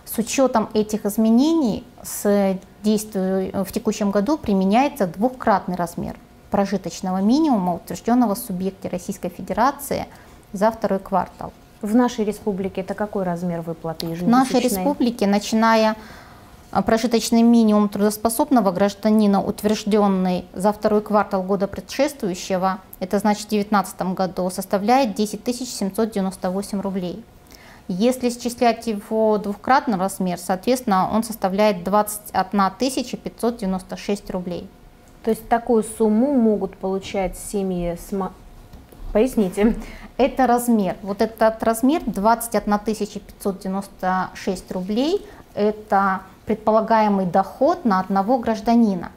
C: С учетом этих изменений с действию, в текущем году применяется двухкратный размер прожиточного минимума, утвержденного в субъекте Российской Федерации за второй квартал.
B: В нашей республике это какой размер выплаты ежемесячной?
C: В нашей республике, начиная а, прожиточный минимум трудоспособного гражданина, утвержденный за второй квартал года предшествующего, это значит в 2019 году, составляет 10 798 рублей. Если исчислять его двухкратный размер, соответственно, он составляет 21 596 рублей.
B: То есть такую сумму могут получать семьи с... Поясните
C: это размер. Вот этот размер 21 596 рублей – это предполагаемый доход на одного гражданина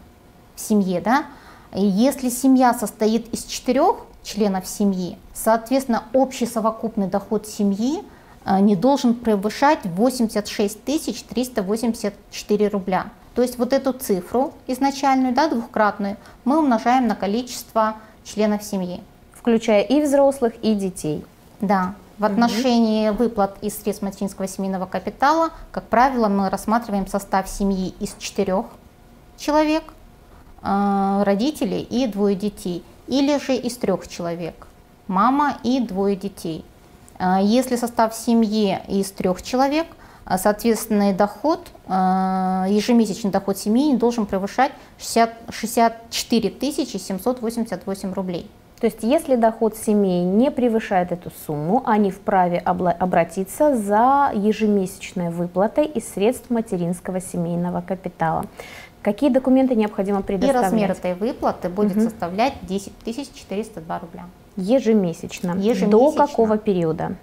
C: в семье. Да? И если семья состоит из четырех членов семьи, соответственно, общий совокупный доход семьи э, не должен превышать 86 384 рубля. То есть вот эту цифру изначальную, да, двухкратную, мы умножаем на количество членов семьи
B: включая и взрослых, и детей.
C: Да. В отношении угу. выплат из средств материнского семейного капитала, как правило, мы рассматриваем состав семьи из четырех человек, э, родителей и двое детей, или же из трех человек, мама и двое детей. Э, если состав семьи из трех человек, э, соответственный доход, ежемесячный доход семьи не должен превышать 60, 64 788 рублей.
B: То есть, если доход семьи не превышает эту сумму, они вправе обратиться за ежемесячной выплатой из средств материнского семейного капитала. Какие документы необходимо предоставить?
C: И размер этой выплаты будет угу. составлять 10 402 рубля.
B: Ежемесячно. Ежемесячно. До какого периода?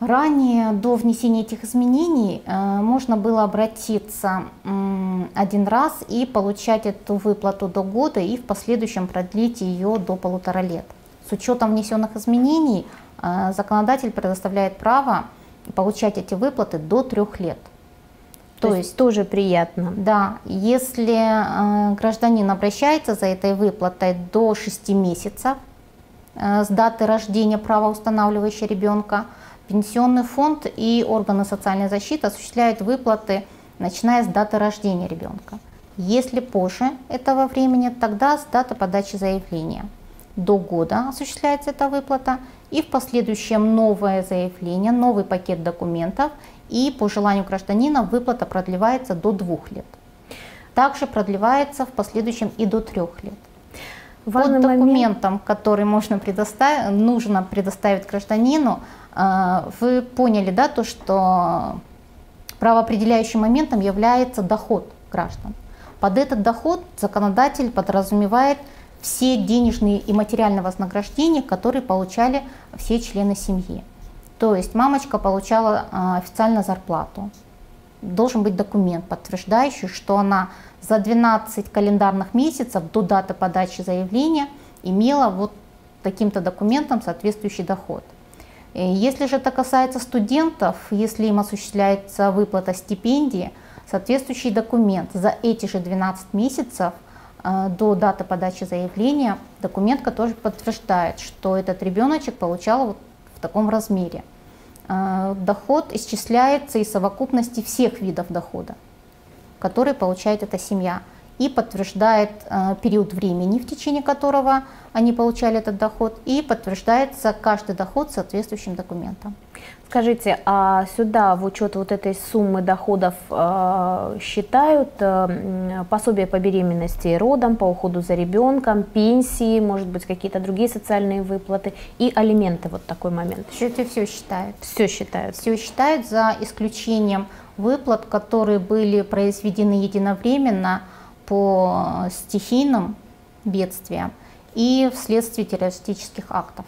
C: Ранее, до внесения этих изменений, э, можно было обратиться один раз и получать эту выплату до года и в последующем продлить ее до полутора лет. С учетом внесенных изменений э, законодатель предоставляет право получать эти выплаты до трех лет.
B: То, То есть, есть тоже приятно.
C: Да, если э, гражданин обращается за этой выплатой до 6 месяцев с даты рождения правоустанавливающего ребенка, Пенсионный фонд и органы социальной защиты осуществляют выплаты, начиная с даты рождения ребенка. Если позже этого времени, тогда с даты подачи заявления. До года осуществляется эта выплата и в последующем новое заявление, новый пакет документов и по желанию гражданина выплата продлевается до двух лет. Также продлевается в последующем и до трех лет. Важным Под документом, момент... который можно предоставить, нужно предоставить гражданину, вы поняли, да, то, что правоопределяющим моментом является доход граждан. Под этот доход законодатель подразумевает все денежные и материальные вознаграждения, которые получали все члены семьи. То есть мамочка получала а, официально зарплату. Должен быть документ, подтверждающий, что она за 12 календарных месяцев до даты подачи заявления имела вот таким-то документом соответствующий доход. Э, если же это касается студентов, если им осуществляется выплата стипендии, соответствующий документ за эти же 12 месяцев э, до даты подачи заявления, документ, который подтверждает, что этот ребеночек получал вот в таком размере. Э, доход исчисляется из совокупности всех видов дохода, которые получает эта семья и подтверждает э, период времени, в течение которого они получали этот доход, и подтверждается каждый доход соответствующим документом.
B: Скажите, а сюда в учет вот этой суммы доходов э, считают э, пособие по беременности и родам, по уходу за ребенком, пенсии, может быть, какие-то другие социальные выплаты и алименты, вот такой момент?
C: Все это все считают.
B: Все считают?
C: Все считают, за исключением выплат, которые были произведены единовременно по стихийным бедствиям и вследствие террористических актов.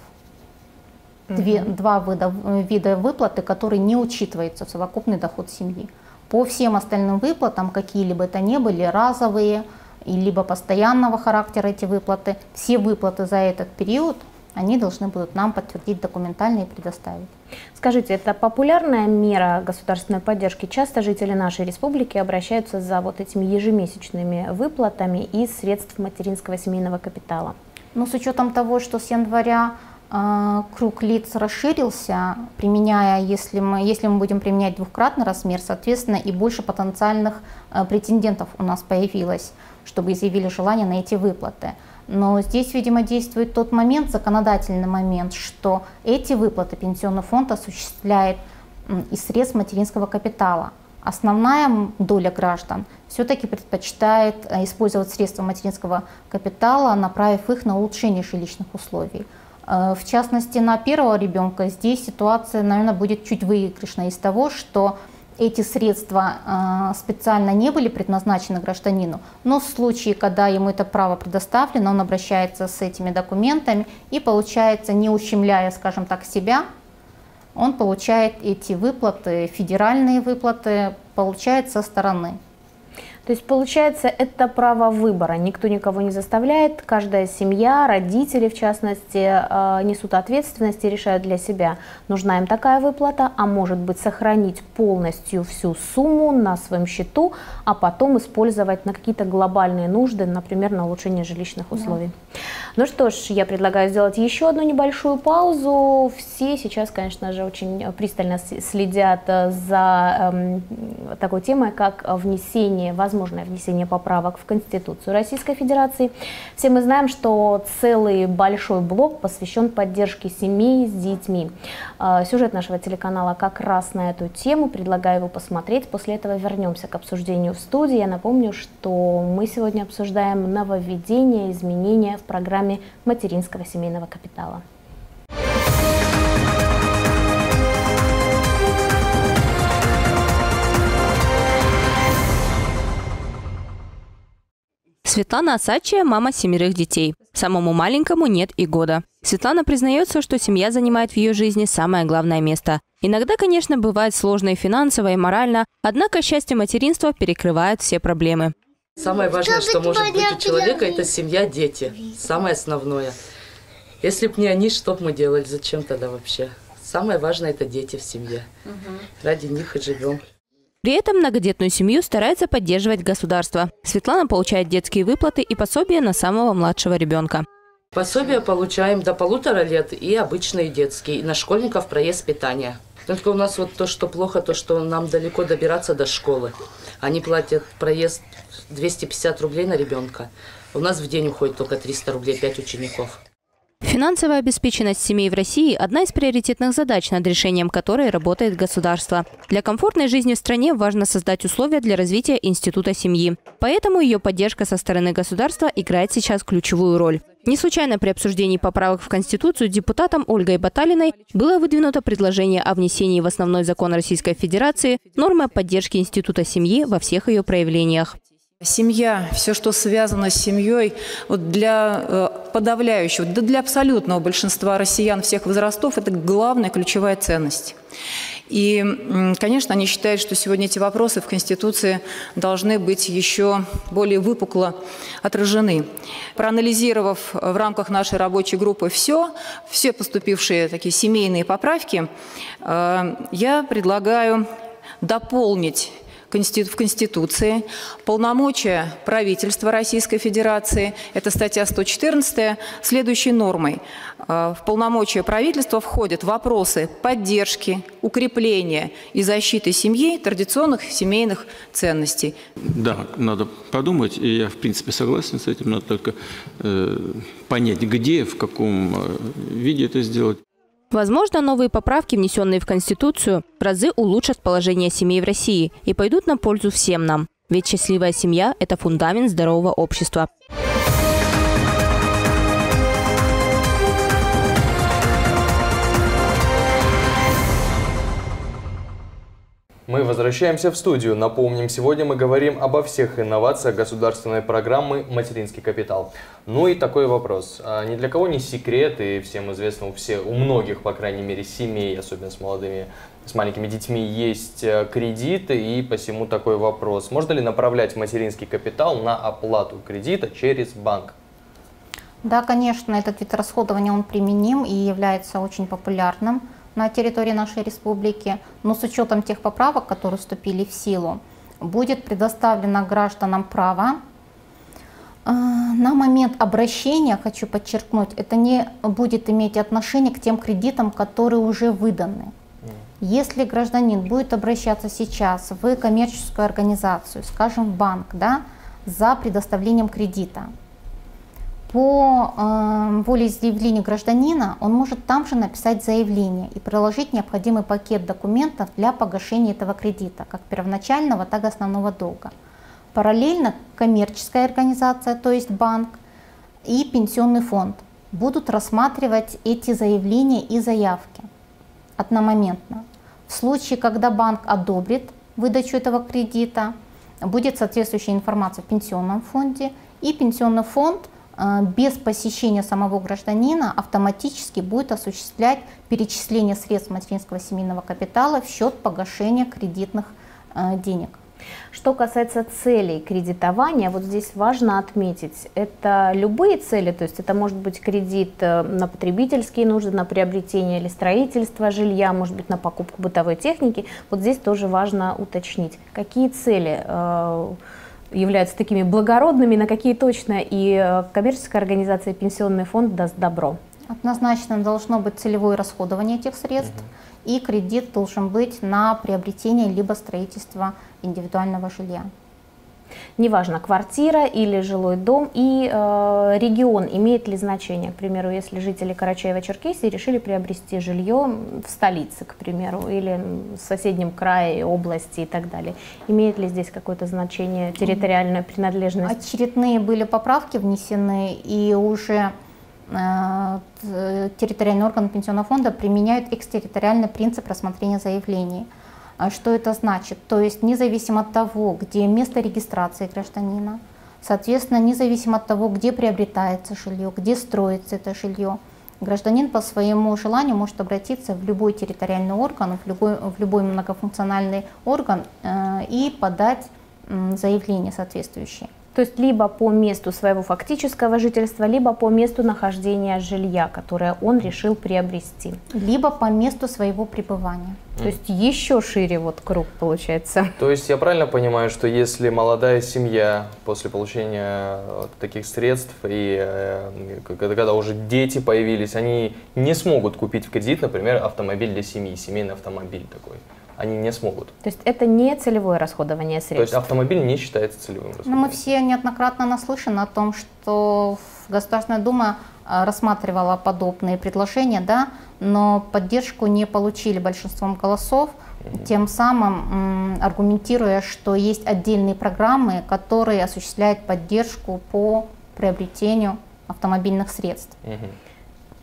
C: Две, угу. Два вида, вида выплаты, которые не учитываются в совокупный доход семьи. По всем остальным выплатам, какие-либо это не были, разовые, либо постоянного характера эти выплаты, все выплаты за этот период они должны будут нам подтвердить документально и предоставить.
B: Скажите, это популярная мера государственной поддержки? Часто жители нашей республики обращаются за вот этими ежемесячными выплатами из средств материнского семейного капитала?
C: Ну, с учетом того, что с января а, круг лиц расширился, применяя, если мы, если мы будем применять двукратный размер, соответственно, и больше потенциальных а, претендентов у нас появилось, чтобы изъявили желание на эти выплаты. Но здесь, видимо, действует тот момент, законодательный момент, что эти выплаты пенсионный фонд осуществляет из средств материнского капитала. Основная доля граждан все-таки предпочитает э, использовать средства материнского капитала, направив их на улучшение жилищных условий. Э, в частности, на первого ребенка здесь ситуация, наверное, будет чуть выигрышной из того, что эти средства э, специально не были предназначены гражданину, но в случае, когда ему это право предоставлено, он обращается с этими документами и получается, не ущемляя, скажем так, себя, он получает эти выплаты, федеральные выплаты, получает со стороны.
B: То есть получается это право выбора, никто никого не заставляет, каждая семья, родители в частности э, несут ответственность и решают для себя, нужна им такая выплата, а может быть сохранить полностью всю сумму на своем счету, а потом использовать на какие-то глобальные нужды, например, на улучшение жилищных условий. Да. Ну что ж, я предлагаю сделать еще одну небольшую паузу. Все сейчас, конечно же, очень пристально следят э, за э, такой темой, как внесение, возможно, возможное внесение поправок в Конституцию Российской Федерации. Все мы знаем, что целый большой блок посвящен поддержке семей с детьми. А, сюжет нашего телеканала как раз на эту тему. Предлагаю его посмотреть. После этого вернемся к обсуждению в студии. Я напомню, что мы сегодня обсуждаем нововведения, изменения в программе материнского семейного капитала.
G: Светлана Асачия – мама семерых детей. Самому маленькому нет и года. Светлана признается, что семья занимает в ее жизни самое главное место. Иногда, конечно, бывает сложно и финансово, и морально, однако счастье материнства перекрывает все проблемы.
H: Самое важное, что может быть у человека, это семья, дети. Самое основное. Если бы не они, что бы мы делали? Зачем тогда вообще? Самое важное – это дети в семье. Ради них и живем.
G: При этом многодетную семью старается поддерживать государство. Светлана получает детские выплаты и пособия на самого младшего ребенка.
H: Пособия получаем до полутора лет и обычные детские. И на школьников проезд питания. Только у нас вот то, что плохо, то, что нам далеко добираться до школы. Они платят проезд 250 рублей на ребенка. У нас в день уходит только 300 рублей, 5 учеников.
G: Финансовая обеспеченность семей в России – одна из приоритетных задач, над решением которой работает государство. Для комфортной жизни в стране важно создать условия для развития института семьи. Поэтому ее поддержка со стороны государства играет сейчас ключевую роль. Не случайно при обсуждении поправок в Конституцию депутатом Ольгой Баталиной было выдвинуто предложение о внесении в основной закон Российской Федерации нормы о поддержке института семьи во всех ее проявлениях.
I: Семья, все, что связано с семьей, вот для э, подавляющего, да для абсолютного большинства россиян всех возрастов, это главная ключевая ценность. И, конечно, они считают, что сегодня эти вопросы в Конституции должны быть еще более выпукло отражены. Проанализировав в рамках нашей рабочей группы все, все поступившие такие семейные поправки, э, я предлагаю дополнить в Конституции, полномочия правительства Российской Федерации, это статья 114, следующей нормой. Э, в полномочия правительства входят вопросы поддержки, укрепления и защиты семьи традиционных семейных ценностей.
J: Да, надо подумать, и я в принципе согласен с этим, надо только э, понять, где, в каком э, виде это сделать.
G: Возможно, новые поправки, внесенные в Конституцию, в разы улучшат положение семей в России и пойдут на пользу всем нам. Ведь счастливая семья – это фундамент здорового общества.
A: Мы возвращаемся в студию. Напомним, сегодня мы говорим обо всех инновациях государственной программы «Материнский капитал». Ну и такой вопрос. А ни для кого не секрет, и всем известно, у, всех, у многих, по крайней мере, семей, особенно с молодыми, с маленькими детьми, есть э, кредиты, и посему такой вопрос. Можно ли направлять материнский капитал на оплату кредита через банк?
C: Да, конечно, этот вид расходования, он применим и является очень популярным на территории нашей республики, но с учетом тех поправок, которые вступили в силу, будет предоставлено гражданам право А, на момент обращения, хочу подчеркнуть, это не будет иметь отношение к тем кредитам, которые уже выданы. Если гражданин будет обращаться сейчас в коммерческую организацию, скажем, в банк, да, за предоставлением кредита, по э, волеизъявлению гражданина он может там же написать заявление и приложить необходимый пакет документов для погашения этого кредита, как первоначального, так и основного долга. Параллельно коммерческая организация, то есть банк и пенсионный фонд будут рассматривать эти заявления и заявки одномоментно. В случае, когда банк одобрит выдачу этого кредита, будет соответствующая информация в пенсионном фонде, и пенсионный фонд без посещения самого гражданина автоматически будет осуществлять перечисление средств материнского семейного капитала в счет погашения кредитных э, денег.
B: Что касается целей кредитования, вот здесь важно отметить, это любые цели, то есть это может быть кредит э, на потребительские нужды, на приобретение или строительство жилья, может быть на покупку бытовой техники. Вот здесь тоже важно уточнить, какие цели э, являются такими благородными, на какие точно и э, коммерческая организация Пенсионный фонд даст добро.
C: Однозначно должно быть целевое расходование этих средств, угу. и кредит должен быть на приобретение либо строительство индивидуального жилья.
B: Неважно, квартира или жилой дом и э, регион имеет ли значение. К примеру, если жители Карачаева-Черкесии решили приобрести жилье в столице, к примеру, или в соседнем крае, области и так далее. Имеет ли здесь какое-то значение территориальная принадлежность?
C: Очередные были поправки внесены, и уже э, территориальный орган пенсионного фонда применяют экстерриториальный принцип рассмотрения заявлений. А что это значит? То есть независимо от того, где место регистрации гражданина, соответственно, независимо от того, где приобретается жилье, где строится это жилье, гражданин по своему желанию может обратиться в любой территориальный орган, в любой, в любой многофункциональный орган э, и подать э, заявление соответствующее.
B: То есть либо по месту своего фактического жительства, либо по месту нахождения жилья, которое он решил приобрести.
C: Либо по месту своего пребывания.
B: То есть еще шире вот круг получается.
A: То есть я правильно понимаю, что если молодая семья после получения таких средств и э, когда уже дети появились, они не смогут купить в кредит, например, автомобиль для семьи, семейный автомобиль такой? Они не смогут.
B: То есть это не целевое расходование средств? То
A: есть автомобиль не считается целевым расходованием?
C: Но мы все неоднократно наслышаны о том, что Государственная Дума э, рассматривала подобные предложения, да, но поддержку не получили большинством голосов, тем самым аргументируя, что есть отдельные программы, которые осуществляют поддержку по приобретению автомобильных средств. Угу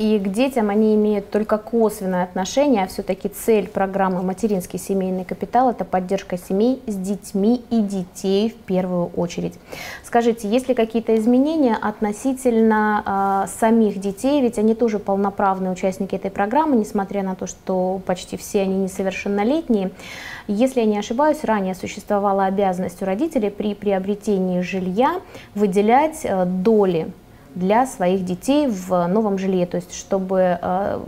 B: и к детям они имеют только косвенное отношение, а все-таки цель программы «Материнский семейный капитал» – это поддержка семей с детьми и детей в первую очередь. Скажите, есть ли какие-то изменения относительно э, самих детей, ведь они тоже полноправные участники этой программы, несмотря на то, что почти все они несовершеннолетние. Если я не ошибаюсь, ранее существовала обязанность у родителей при приобретении жилья выделять э, доли для своих детей в новом жилье, то есть чтобы э,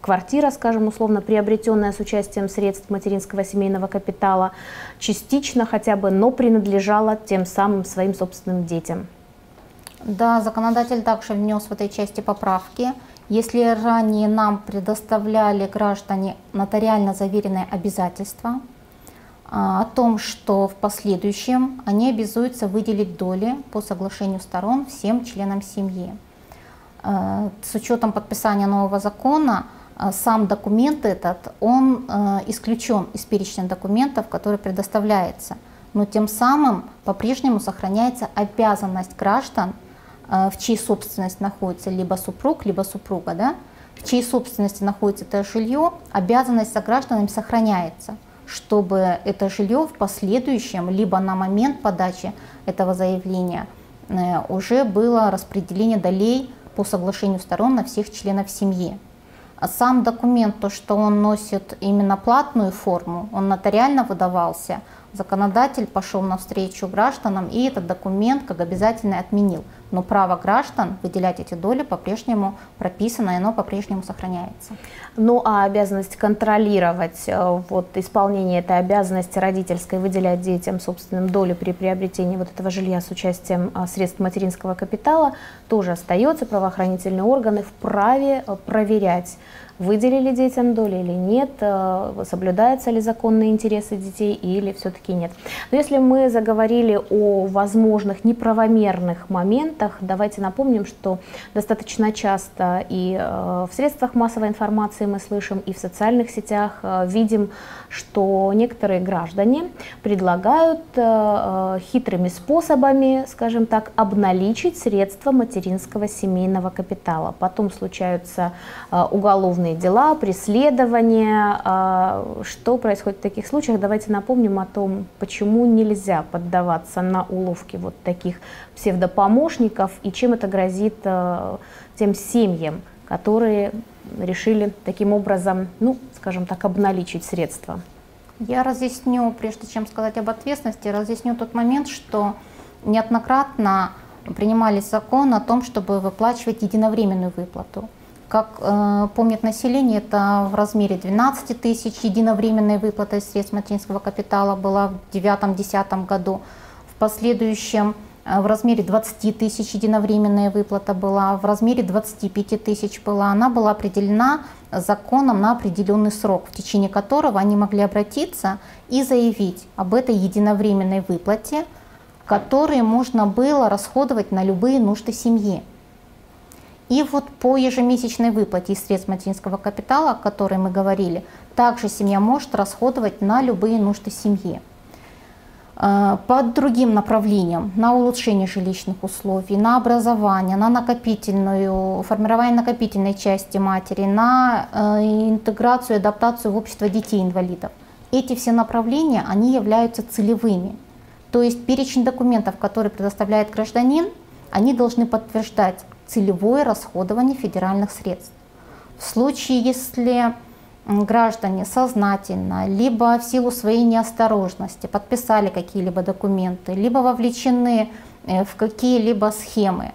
B: квартира, скажем, условно приобретенная с участием средств материнского семейного капитала, частично хотя бы, но принадлежала тем самым своим собственным детям.
C: Да, законодатель также внес в этой части поправки. Если ранее нам предоставляли граждане нотариально заверенные обязательства, а, о том, что в последующем они обязуются выделить доли по соглашению сторон всем членам семьи. А, с учетом подписания нового закона а, сам документ этот, он исключен из перечня документов, который предоставляется. Но тем самым по-прежнему сохраняется обязанность граждан, в чьей собственности находится либо супруг, либо супруга, да, в чьей собственности находится это жилье, обязанность за гражданами сохраняется чтобы это жилье в последующем, либо на момент подачи этого заявления, э, уже было распределение долей по соглашению сторон на всех членов семьи. А сам документ, то, что он носит именно платную форму, он нотариально выдавался, законодатель пошел навстречу гражданам и этот документ как обязательно отменил. но право граждан выделять эти доли по-прежнему прописано, и оно по-прежнему сохраняется.
B: Ну а обязанность контролировать э, вот, исполнение этой обязанности родительской, выделять детям собственным доли при приобретении вот этого жилья с участием а, средств материнского капитала, тоже остается. Правоохранительные органы вправе э, проверять выделили детям доли или нет, э, соблюдаются ли законные интересы детей или все-таки нет. Но если мы заговорили о возможных неправомерных моментах, давайте напомним, что достаточно часто и э, в средствах массовой информации мы слышим, и в социальных сетях э, видим, что некоторые граждане предлагают хитрыми способами, скажем так, обналичить средства материнского семейного капитала. Потом случаются уголовные уголовные дела, преследования. Что происходит в таких случаях? Давайте напомним о том, почему нельзя поддаваться на уловки вот таких псевдопомощников и чем это грозит тем семьям, которые решили таким образом, ну, скажем так, обналичить средства.
C: Я разъясню, прежде чем сказать об ответственности, разъясню тот момент, что неоднократно принимались закон о том, чтобы выплачивать единовременную выплату. Как э, помнит население, это в размере 12 тысяч единовременная выплата средств материнского капитала была в 2009-2010 году. В последующем в размере 20 тысяч единовременная выплата была, в размере 25 тысяч была. Она была определена законом на определенный срок, в течение которого они могли обратиться и заявить об этой единовременной выплате, которые можно было расходовать на любые нужды семьи. И вот по ежемесячной выплате из средств материнского капитала, о которой мы говорили, также семья может расходовать на любые нужды семьи. Э, по другим направлениям, на улучшение жилищных условий, на образование, на накопительную, формирование накопительной части матери, на э, интеграцию адаптацию в общество детей-инвалидов. Эти все направления, они являются целевыми. То есть перечень документов, которые предоставляет гражданин, они должны подтверждать целевое расходование федеральных средств. В случае, если граждане сознательно, либо в силу своей неосторожности подписали какие-либо документы, либо вовлечены э, в какие-либо схемы,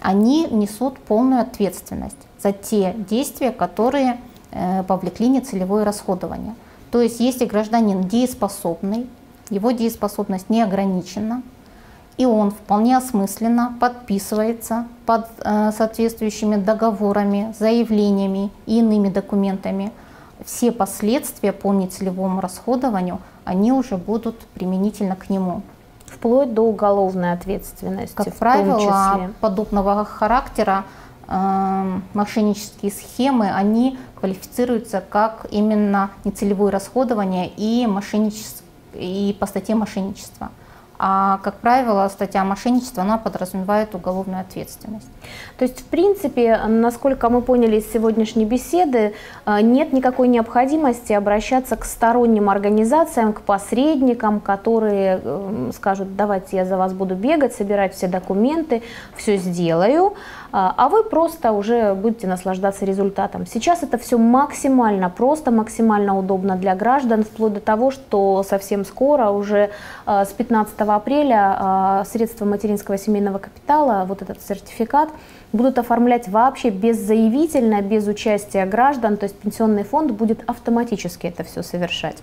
C: они несут полную ответственность за те действия, которые э, повлекли нецелевое расходование. То есть, если гражданин дееспособный, его дееспособность не ограничена, и он вполне осмысленно подписывается под э, соответствующими договорами, заявлениями и иными документами. Все последствия по нецелевому расходованию, они уже будут применительно к нему.
B: Вплоть до уголовной ответственности.
C: Как правило, подобного характера э, мошеннические схемы, они квалифицируются как именно нецелевое расходование и, мошенничество, и по статье мошенничества. А, как правило, статья мошенничества, она подразумевает уголовную ответственность.
B: То есть, в принципе, насколько мы поняли из сегодняшней беседы, э, нет никакой необходимости обращаться к сторонним организациям, к посредникам, которые э, скажут, давайте я за вас буду бегать, собирать все документы, все сделаю, а, а вы просто уже будете наслаждаться результатом. Сейчас это все максимально просто, максимально удобно для граждан, вплоть до того, что совсем скоро, уже э, с 15 апреля, средства материнского семейного капитала, вот этот сертификат, будут оформлять вообще беззаявительно, без участия граждан, то есть пенсионный фонд будет автоматически это все совершать.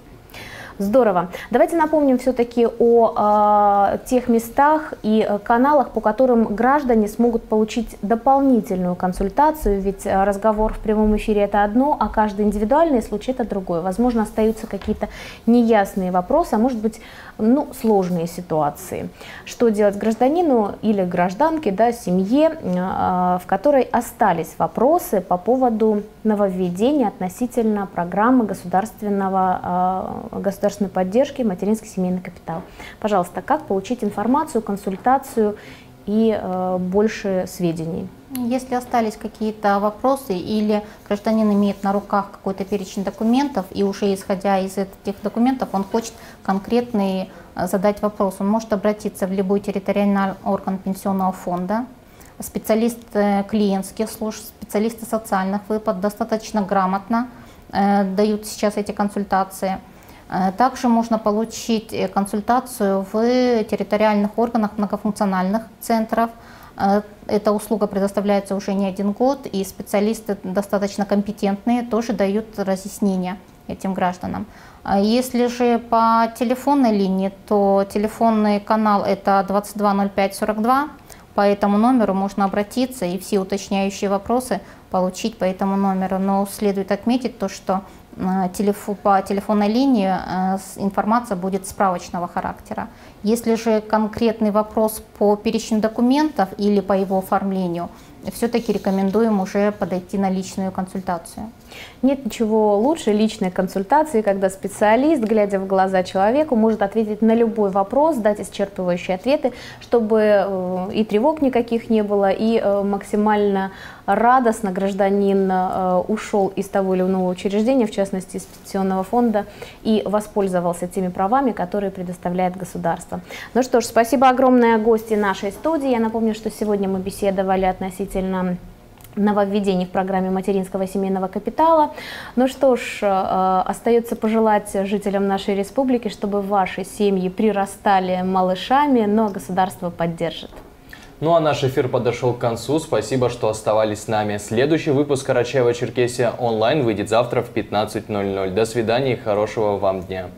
B: Здорово. Давайте напомним все-таки о э, тех местах и э, каналах, по которым граждане смогут получить дополнительную консультацию, ведь э, разговор в прямом эфире это одно, а каждый индивидуальный случай это другое. Возможно, остаются какие-то неясные вопросы, а может быть ну, сложные ситуации. Что делать гражданину или гражданке, да, семье, в которой остались вопросы по поводу нововведения относительно программы государственного, государственной поддержки материнский семейный капитал. Пожалуйста, как получить информацию, консультацию и э, больше сведений?
C: Если остались какие-то вопросы или гражданин имеет на руках какой-то перечень документов, и уже исходя из этих документов он хочет конкретный э, задать вопрос, он может обратиться в любой территориальный орган пенсионного фонда, специалисты клиентских служб, специалисты социальных выплат достаточно грамотно э, дают сейчас эти консультации. Э, также можно получить э, консультацию в территориальных органах многофункциональных центров, Э, эта услуга предоставляется уже не один год, и специалисты достаточно компетентные тоже дают разъяснения этим гражданам. Если же по телефонной линии, то телефонный канал это 220542, по этому номеру можно обратиться и все уточняющие вопросы получить по этому номеру. Но следует отметить то, что по телефонной линии э, информация будет справочного характера. Если же конкретный вопрос по перечню документов или по его оформлению, все-таки рекомендуем уже подойти на личную консультацию.
B: Нет ничего лучше личной консультации, когда специалист, глядя в глаза человеку, может ответить на любой вопрос, дать исчерпывающие ответы, чтобы э, и тревог никаких не было, и э, максимально радостно гражданин э, ушел из того или иного учреждения, в частности из пенсионного фонда, и воспользовался теми правами, которые предоставляет государство. Ну что ж, спасибо огромное гости нашей студии. Я напомню, что сегодня мы беседовали относительно нововведений в программе материнского семейного капитала. Ну что ж, э, остается пожелать жителям нашей республики, чтобы ваши семьи прирастали малышами, но государство поддержит.
A: Ну а наш эфир подошел к концу. Спасибо, что оставались с нами. Следующий выпуск Карачаева-Черкесия онлайн выйдет завтра в 15.00. До свидания и хорошего вам дня.